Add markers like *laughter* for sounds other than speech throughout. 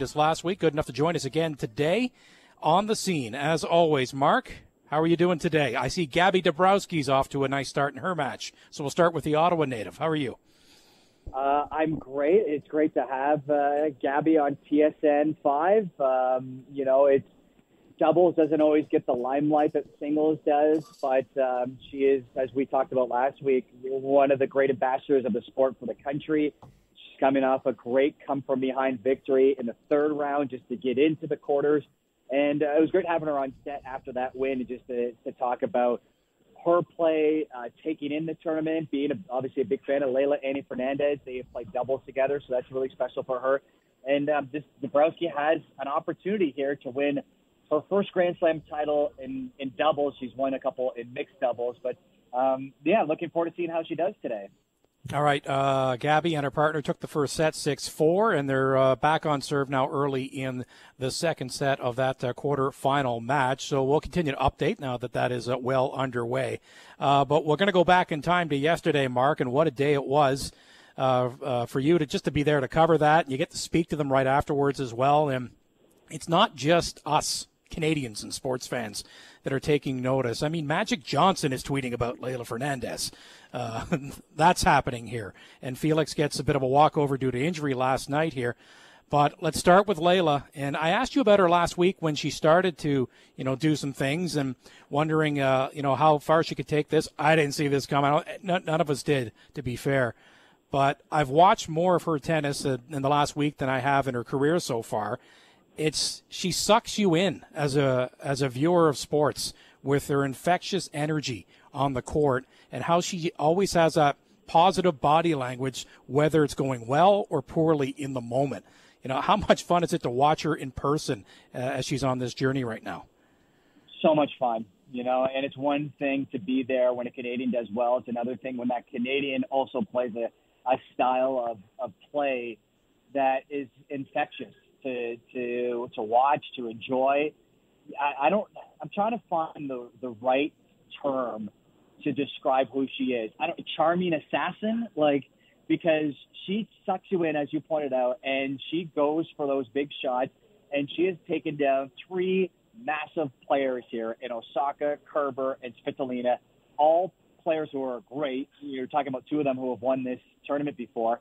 us last week. Good enough to join us again today on the scene. As always, Mark, how are you doing today? I see Gabby Dabrowski's off to a nice start in her match. So we'll start with the Ottawa native. How are you? Uh, I'm great. It's great to have uh, Gabby on TSN 5. Um, you know, it's doubles doesn't always get the limelight that singles does, but um, she is, as we talked about last week, one of the great ambassadors of the sport for the country coming off a great come from behind victory in the third round just to get into the quarters. And uh, it was great having her on set after that win and just to, to talk about her play, uh, taking in the tournament, being a, obviously a big fan of Leylah Annie Fernandez. They have played doubles together, so that's really special for her. And um, this Dabrowski has an opportunity here to win her first Grand Slam title in, in doubles. She's won a couple in mixed doubles, but um, yeah, looking forward to seeing how she does today. All right, uh, Gabby and her partner took the first set 6 4, and they're uh, back on serve now early in the second set of that uh, quarter-final match. So we'll continue to update now that that is uh, well underway. Uh, but we're going to go back in time to yesterday, Mark, and what a day it was uh, for you to just to be there to cover that. You get to speak to them right afterwards as well. And it's not just us Canadians and sports fans that are taking notice. I mean, Magic Johnson is tweeting about Leylah Fernandez. Uh, *laughs* that's happening here. And Felix gets a bit of a walkover due to injury last night here. But let's start with Leylah. And I asked you about her last week when she started to, you know, do some things and wondering, uh, you know, how far she could take this. I didn't see this coming. None of us did, to be fair. But I've watched more of her tennis in the last week than I have in her career so far. It's she sucks you in as a as a viewer of sports with her infectious energy on the court and how she always has a positive body language, whether it's going well or poorly in the moment. You know, how much fun is it to watch her in person uh, as she's on this journey right now? So much fun, you know, and it's one thing to be there when a Canadian does well. It's another thing when that Canadian also plays a, a style of, of play that is infectious to, to, to watch, to enjoy. I, I don't, I'm trying to find the, the right term to describe who she is. I don't charming assassin, like because she sucks you in, as you pointed out, and she goes for those big shots, and she has taken down three massive players here in Osaka, Kerber, and Svitolina, all players who are great. You're talking about two of them who have won this tournament before,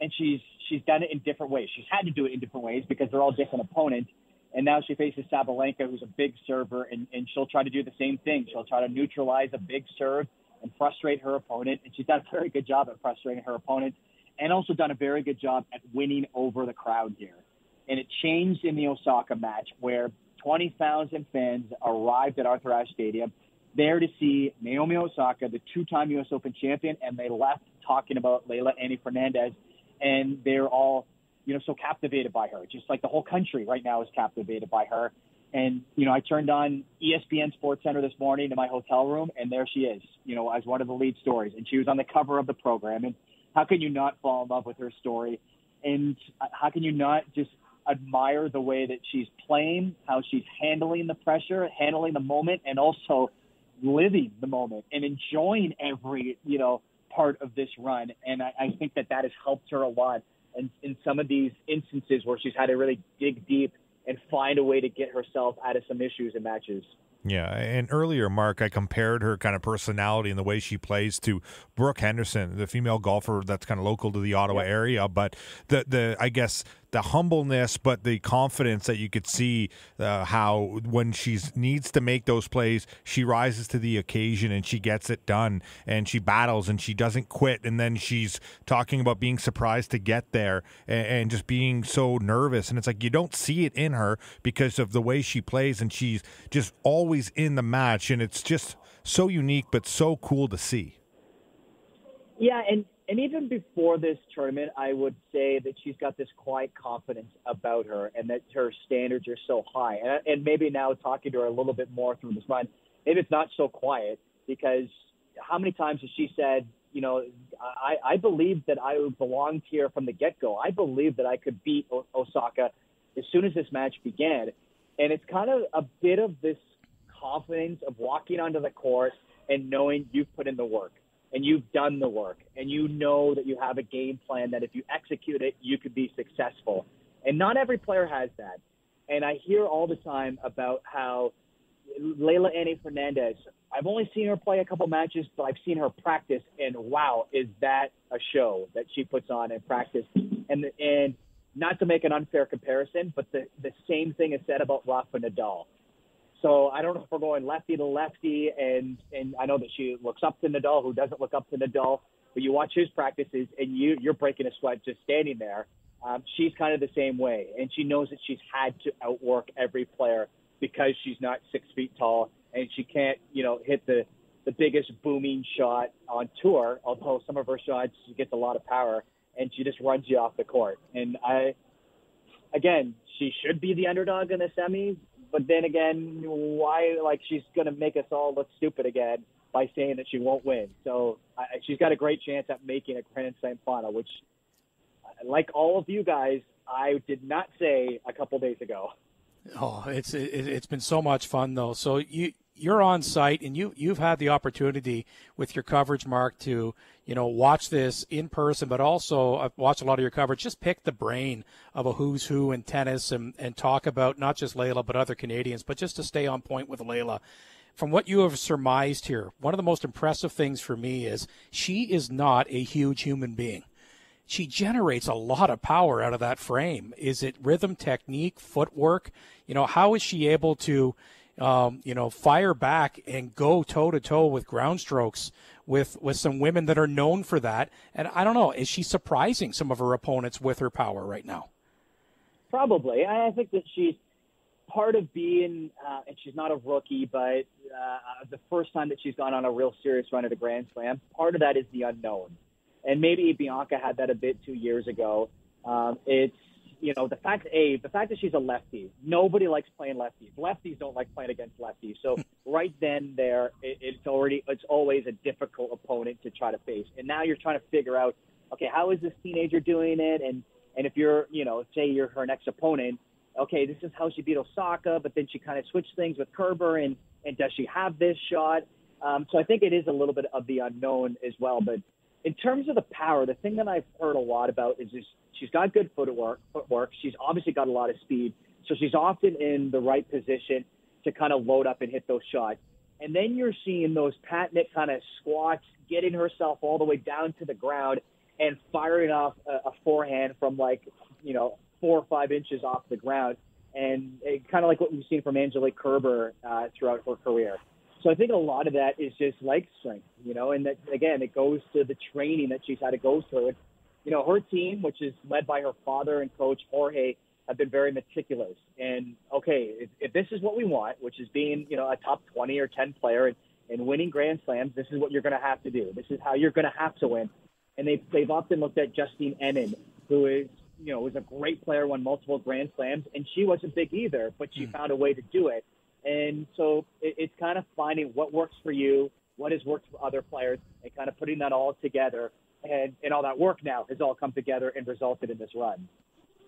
and she's she's done it in different ways. She's had to do it in different ways because they're all different opponents. And now she faces Sabalenka, who's a big server, and, and she'll try to do the same thing. She'll try to neutralize a big serve and frustrate her opponent. And she's done a very good job at frustrating her opponent and also done a very good job at winning over the crowd here. And it changed in the Osaka match where 20,000 fans arrived at Arthur Ashe Stadium there to see Naomi Osaka, the two-time U.S. Open champion, and they left talking about Leylah Annie Fernandez, and they're all you know, so captivated by her. Just like the whole country right now is captivated by her. And, you know, I turned on ESPN Sports Center this morning in my hotel room, and there she is, you know, as one of the lead stories. And she was on the cover of the program. And how can you not fall in love with her story? And how can you not just admire the way that she's playing, how she's handling the pressure, handling the moment, and also living the moment and enjoying every, you know, part of this run. And I, I think that that has helped her a lot in, in some of these instances where she's had to really dig deep and find a way to get herself out of some issues and matches. Yeah, and earlier, Mark, I compared her kind of personality and the way she plays to Brooke Henderson, the female golfer that's kind of local to the Ottawa yeah. area. But the the I guess the humbleness, but the confidence that you could see uh, how when she needs to make those plays, she rises to the occasion and she gets it done and she battles and she doesn't quit. And then she's talking about being surprised to get there and, and just being so nervous. And it's like you don't see it in her because of the way she plays and she's just always in the match. And it's just so unique, but so cool to see. Yeah, and and even before this tournament, I would say that she's got this quiet confidence about her, and that her standards are so high. And, and maybe now talking to her a little bit more through this run, maybe it's not so quiet because how many times has she said, you know, I, I believe that I belonged here from the get go. I believe that I could beat o- Osaka as soon as this match began. And it's kind of a bit of this confidence of walking onto the court and knowing you've put in the work and you've done the work and you know that you have a game plan that if you execute it, you could be successful. And not every player has that. And I hear all the time about how Leylah Annie Fernandez, I've only seen her play a couple matches, but I've seen her practice, and wow, is that a show that she puts on in practice? And and not to make an unfair comparison, but the the same thing is said about Rafa Nadal. So I don't know if we're going lefty to lefty, and and I know that she looks up to Nadal, who doesn't look up to Nadal. But you watch his practices, and you you're breaking a sweat just standing there. Um, she's kind of the same way, and she knows that she's had to outwork every player because she's not six feet tall and she can't, you know, hit the the biggest booming shot on tour. Although some of her shots she gets a lot of power, and she just runs you off the court. And I, again, she should be the underdog in the semis, but then again, why? Like she's going to make us all look stupid again by saying that she won't win. So I, she's got a great chance at making a Grand Slam final, which, like all of you guys, I did not say a couple days ago. Oh, it's it, has been so much fun though. So you you're on site and you you've had the opportunity with your coverage, Mark, to you know watch this in person, but also uh, I've watched a lot of your coverage. Just pick the brain of a who's who in tennis and and talk about not just Leylah but other Canadians, but just to stay on point with Leylah. From what you have surmised here, one of the most impressive things for me is she is not a huge human being she generates a lot of power out of that frame. Is it rhythm, technique, footwork? You know, how is she able to, um, you know, fire back and go toe to toe with ground strokes with with some women that are known for that? And I don't know, is she surprising some of her opponents with her power right now? Probably. I think that she's part of being, uh, and she's not a rookie, but uh, the first time that she's gone on a real serious run at a Grand Slam, part of that is the unknown and maybe Bianca had that a bit two years ago. Um, it's you know the fact a the fact that she's a lefty. Nobody likes playing lefties. Lefties don't like playing against lefties. So *laughs* right then there, it, it's already it's always a difficult opponent to try to face. And now you're trying to figure out, okay, how is this teenager doing it? And and if you're you know say you're her next opponent, okay, this is how she beat Osaka, but then she kind of switched things with Kerber, and and does she have this shot? Um, so I think it is a little bit of the unknown as well. But in terms of the power, the thing that I've heard a lot about is just she's got good footwork. Footwork. She's obviously got a lot of speed, so she's often in the right position to kind of load up and hit those shots. And then you're seeing those patented kind of squats, getting herself all the way down to the ground and firing off a, a forehand from like you know four or five inches off the ground, and kind of like what we've seen from Angelique Kerber uh, throughout her career. So I think a lot of that is just leg strength, you know, and that again, it goes to the training that she's had to go through. And, you know, her team, which is led by her father and coach Jorge, have been very meticulous. And okay, if, if this is what we want, which is being, you know, a top 20 or 10 player and, and winning Grand Slams, this is what you're going to have to do. This is how you're going to have to win. And they've, they've often looked at Justine Henin, who is, you know, was a great player, won multiple Grand Slams, and she wasn't big either, but she mm. found a way to do it. And so it, it's kind of finding what works for you, what has worked for other players, and kind of putting that all together. And, and all that work now has all come together and resulted in this run.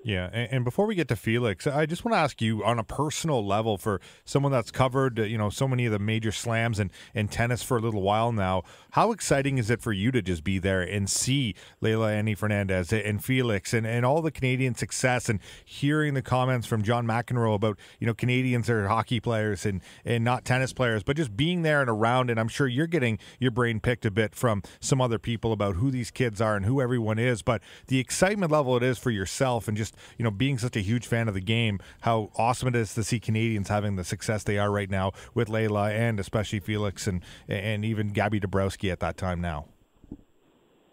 Yeah, and, and, before we get to Felix, I just want to ask you on a personal level for someone that's covered, you know, so many of the major slams and, and tennis for a little while now. How exciting is it for you to just be there and see Leylah Annie Fernandez and Felix and, and all the Canadian success and hearing the comments from John McEnroe about, you know, Canadians are hockey players and, and not tennis players, but just being there and around. And I'm sure you're getting your brain picked a bit from some other people about who these kids are and who everyone is. But the excitement level it is for yourself and just just you know being such a huge fan of the game, how awesome it is to see Canadians having the success they are right now with Leylah and especially Felix and and even Gabby Dabrowski at that time now.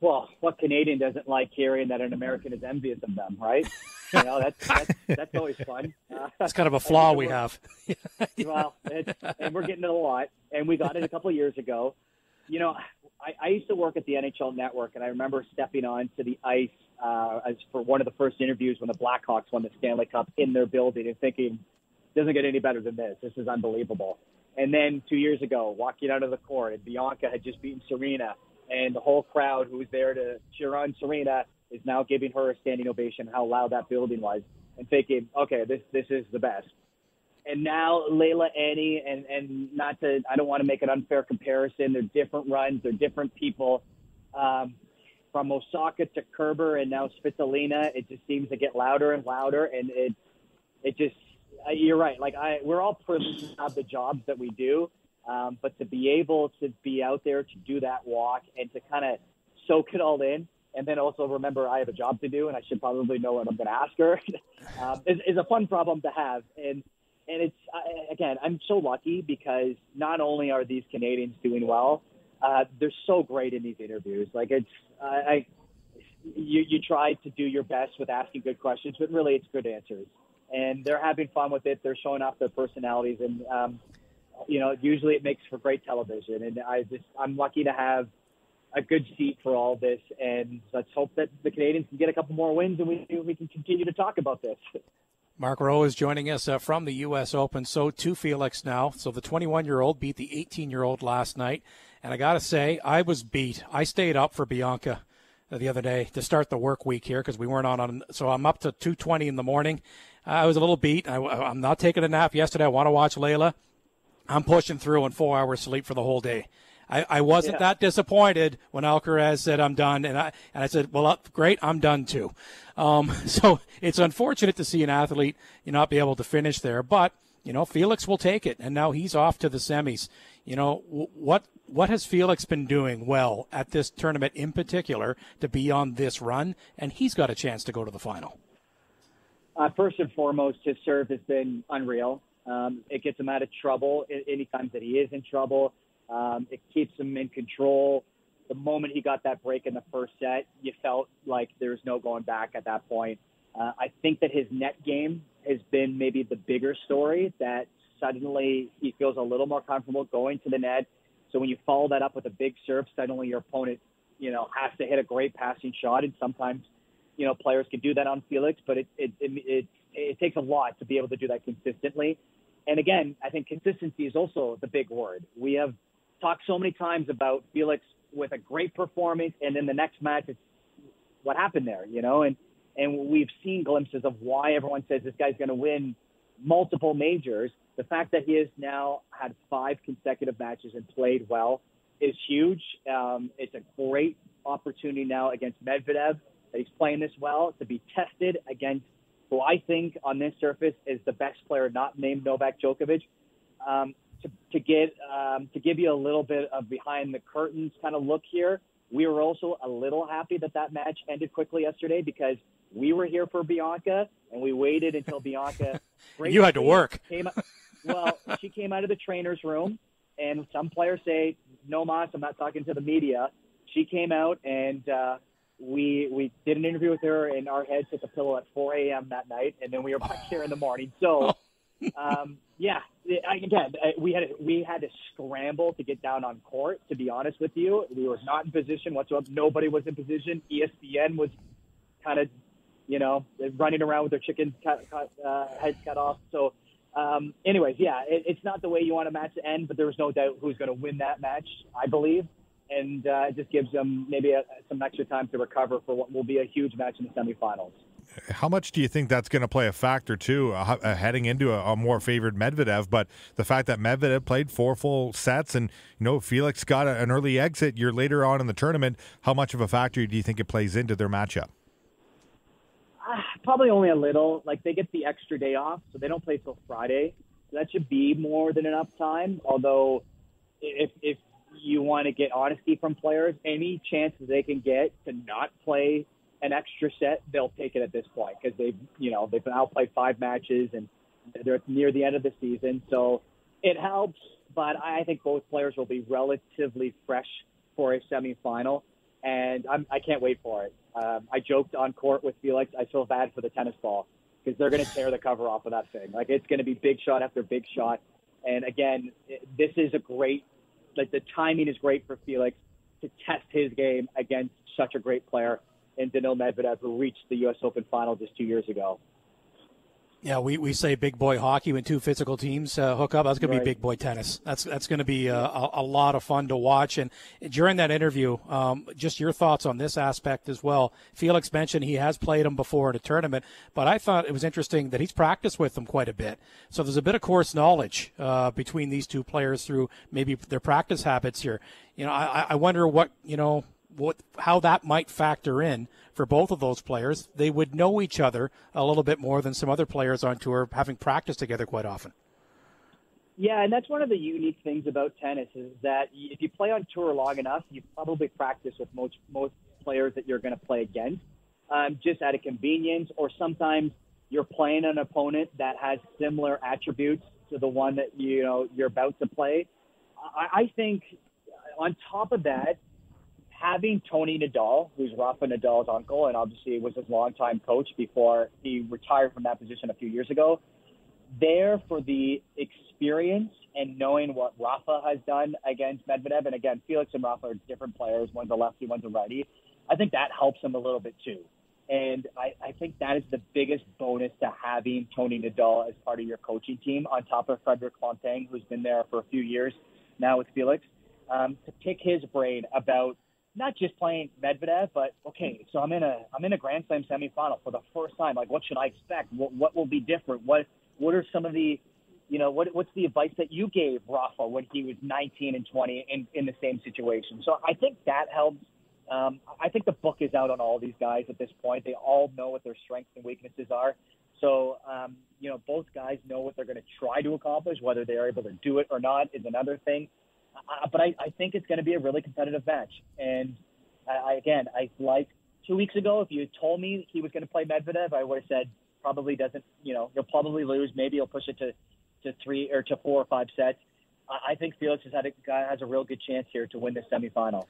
Well, what Canadian doesn't like hearing that an American is envious of them, right? You know, that's that's, that's always fun. Uh, that's kind of a *laughs* flaw we have. *laughs* well, and we're getting it a lot, and we got it a couple of years ago. You know, I, I used to work at the NHL Network, and I remember stepping onto the ice uh, as for one of the first interviews when the Blackhawks won the Stanley Cup in their building, and thinking, doesn't get any better than this. This is unbelievable. And then two years ago, walking out of the court, and Bianca had just beaten Serena, and the whole crowd who was there to cheer on Serena is now giving her a standing ovation. How loud that building was, and thinking, okay, this this is the best and now Leylah Annie, and and not to, I don't want to make an unfair comparison. They're different runs, they're different people. Um, from Osaka to Kerber and now Svitolina, it just seems to get louder and louder, and it it just you're right. Like I, we're all privileged to have the jobs that we do, um, but to be able to be out there to do that walk and to kind of soak it all in, and then also remember I have a job to do and I should probably know what I'm going to ask her, *laughs* um, is, is a fun problem to have. And and it's uh, again, I'm so lucky because not only are these Canadians doing well, uh, they're so great in these interviews. Like it's uh, I. You, you try to do your best with asking good questions, but really it's good answers and they're having fun with it. They're showing off their personalities, and um, you know, usually it makes for great television. And I just, I'm lucky to have a good seat for all this, and let's hope that the Canadians can get a couple more wins, and we we can continue to talk about this. *laughs* Mark Roe is joining us uh, from the U.S. Open. So to Felix now. So the 21 year old beat the 18 year old last night, and I got to say, I was beat. I stayed up for Bianca the other day to start the work week here because we weren't on on. So I'm up to 2:20 in the morning. I was a little beat. I, am not taking a nap yesterday. I want to watch Leylah. I'm pushing through in four hours sleep for the whole day. I, I wasn't yeah. that disappointed when Alcaraz said I'm done, and I and I said, well, great, I'm done too. Um, *laughs* so it's unfortunate to see an athlete you not be able to finish there, but you know Felix will take it, and now he's off to the semis. You know what what has Felix been doing well at this tournament in particular to be on this run, and he's got a chance to go to the final. Uh, first and foremost, his serve has been unreal. Um, it gets him out of trouble anytime that he is in trouble. Um, it keeps him in control. The moment he got that break in the first set, you felt like there was no going back at that point. Uh, I think that his net game has been maybe the bigger story. That suddenly he feels a little more comfortable going to the net. So when you follow that up with a big serve, suddenly your opponent, you know, has to hit a great passing shot, and sometimes you know, players can do that on Felix, but it, it, it, it, it takes a lot to be able to do that consistently. And again, I think consistency is also the big word. We have talked so many times about Felix with a great performance, and then the next match, it's what happened there, you know, and, and we've seen glimpses of why everyone says this guy's going to win multiple majors. The fact that he has now had five consecutive matches and played well is huge. Um, it's a great opportunity now against Medvedev that he's playing this well to be tested against who I think on this surface is the best player not named Novak Djokovic. Um, to, to get um, to give you a little bit of behind the curtains kind of look here, we were also a little happy that that match ended quickly yesterday because we were here for Bianca and we waited until Bianca. *laughs* you had to work. Came, well, she came out of the trainer's room, and some players say, "No, Mas, I'm not talking to the media." She came out and uh, we we did an interview with her, and our heads hit the pillow at 4 a.m. that night, and then we were back *laughs* here in the morning. So, um, yeah, again, we had we had to scramble to get down on court. To be honest with you, we were not in position whatsoever. Nobody was in position. ESPN was kind of, you know, running around with their chicken cut, cut, uh, heads cut off. So. Um, anyways, yeah, it, it's not the way you want a match to end, but there was no doubt who's going to win that match. I believe and uh, it just gives them maybe a, some extra time to recover for what will be a huge match in the semifinals. How much do you think that's going to play a factor too, uh, uh, heading into a, a, more favored Medvedev? But the fact that Medvedev played four full sets, and you know Felix got a, an early exit you're later on in the tournament, how much of a factor do you think it plays into their matchup? Uh, *sighs* probably only a little. Like they get the extra day off, so they don't play till Friday. So that should be more than enough time. Although, if if you want to get honesty from players. Any chance they can get to not play an extra set, they'll take it at this point because they've, you know, they've now played five matches and they're near the end of the season. So it helps, but I think both players will be relatively fresh for a semifinal, and I'm, I can't wait for it. Um, I joked on court with Felix. I feel bad for the tennis ball because they're going to tear the cover off of that thing. Like it's going to be big shot after big shot. And again, this is a great like the timing is great for Felix to test his game against such a great player in Daniil Medvedev, who reached the U.S. Open final just two years ago. Yeah, we, we say big boy hockey when two physical teams uh, hook up. That's going right. to be big boy tennis. That's that's going to be uh, a, a, lot of fun to watch. And during that interview, um, just your thoughts on this aspect as well. Felix mentioned he has played him before in a tournament, but I thought it was interesting that he's practiced with them quite a bit. So there's a bit of course knowledge uh, between these two players through maybe their practice habits here. You know, I, I wonder what you know what how that might factor in for both of those players. They would know each other a little bit more than some other players on tour, having practiced together quite often. Yeah, and that's one of the unique things about tennis is that if you play on tour long enough, you probably practice with most most players that you're going to play against, um, just out of convenience, or sometimes you're playing an opponent that has similar attributes to the one that you know you're about to play. I, I think on top of that, having Tony Nadal, who's Rafa Nadal's uncle, and obviously was his longtime coach before he retired from that position a few years ago, there for the experience and knowing what Rafa has done against Medvedev. And again, Felix and Rafa are different players. One's a lefty, one's a righty. I think that helps him a little bit too. And I, I think that is the biggest bonus to having Tony Nadal as part of your coaching team, on top of Frederic Fontang, who's been there for a few years now with Felix, um, to pick his brain about not just playing Medvedev, but okay, so I'm in a I'm in a Grand Slam semifinal for the first time. Like, what should I expect? What what will be different? What what are some of the, you know, what, what's the advice that you gave Rafa when he was 19 and 20 in, in the same situation? So I think that helps. Um, I think the book is out on all these guys at this point. They all know what their strengths and weaknesses are. So, um, you know, both guys know what they're going to try to accomplish. Whether they're able to do it or not is another thing. Uh, but I, I think it's going to be a really competitive match. And I, I, again, I like two weeks ago, if you had told me he was going to play Medvedev, I would have said probably doesn't, you know, he'll probably lose. Maybe he'll push it to, to three or to four or five sets. I I think Felix has had a, guy has a real good chance here to win the semifinal.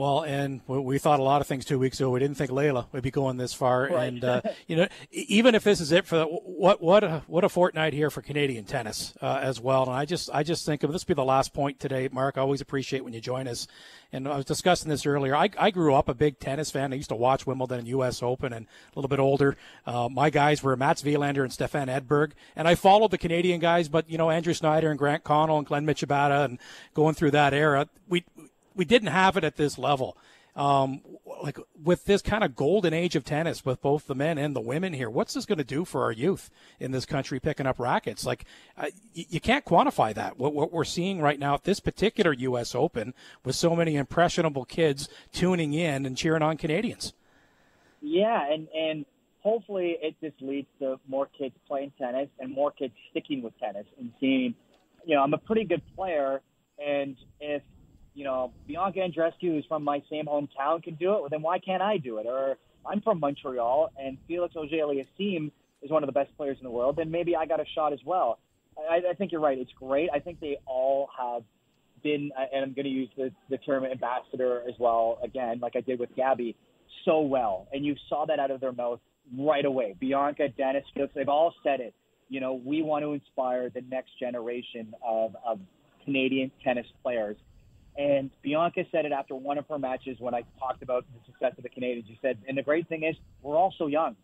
Well, and we thought a lot of things two weeks ago. We didn't think Leylah would be going this far, right. and uh, *laughs* you know, even if this is it for the, what what a, what a fortnight here for Canadian tennis uh, as well. And I just I just think of this be the last point today, Mark. I always appreciate when you join us. And I was discussing this earlier. I, I grew up a big tennis fan. I used to watch Wimbledon and U.S. Open, and a little bit older. Uh, my guys were Mats Wilander and Stefan Edberg, and I followed the Canadian guys. But you know, Andrew Sznajder and Grant Connell and Glenn Michibata, and going through that era, we we didn't have it at this level. Um, like with this kind of golden age of tennis with both the men and the women here, what's this going to do for our youth in this country picking up rackets? Like, uh, you, you can't quantify that. What, what we're seeing right now at this particular U.S. Open with so many impressionable kids tuning in and cheering on Canadians. Yeah, and and hopefully it just leads to more kids playing tennis and more kids sticking with tennis and seeing, you know, I'm a pretty good player, and if you know, Bianca Andreescu, who's from my same hometown, can do it, well, then why can't I do it? Or I'm from Montreal, and Felix Auger-Aliassime is one of the best players in the world, then maybe I got a shot as well. I, I think you're right. It's great. I think they all have been, and I'm going to use the, the term ambassador as well, again, like I did with Gabby, so well. And you saw that out of their mouth right away. Bianca, Denis, Felix, they've all said it. You know, we want to inspire the next generation of, of Canadian tennis players. And Bianca said it after one of her matches when I talked about the success of the Canadians. She said, and the great thing is, we're all so young.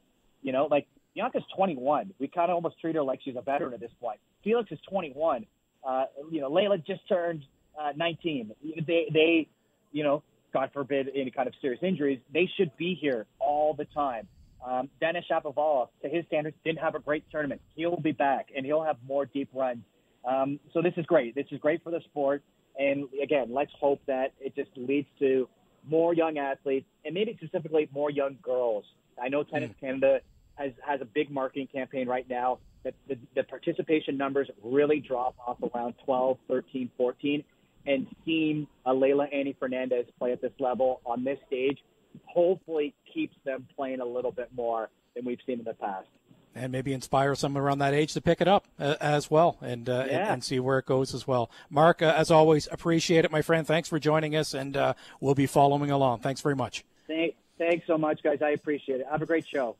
You know, like Bianca's 21. We kind of almost treat her like she's a veteran at this point. Felix is 21. Uh, you know, Leylah just turned uh, 19. They, they, you know, God forbid any kind of serious injuries, they should be here all the time. Um, Denis Shapovalov, to his standards, didn't have a great tournament. He'll be back, and he'll have more deep runs. Um, so this is great. This is great for the sport. And again, let's hope that it just leads to more young athletes and maybe specifically more young girls. I know Tennis mm. Canada has, has a big marketing campaign right now that the, the participation numbers really drop off around 12, 13, 14. And seeing a Leylah Annie Fernandez play at this level on this stage hopefully keeps them playing a little bit more than we've seen in the past and maybe inspire someone around that age to pick it up uh, as well and, uh, yeah. and, and see where it goes as well. Mark, uh, as always, appreciate it, my friend. Thanks for joining us, and uh, we'll be following along. Thanks very much. Thank, thanks so much, guys. I appreciate it. Have a great show.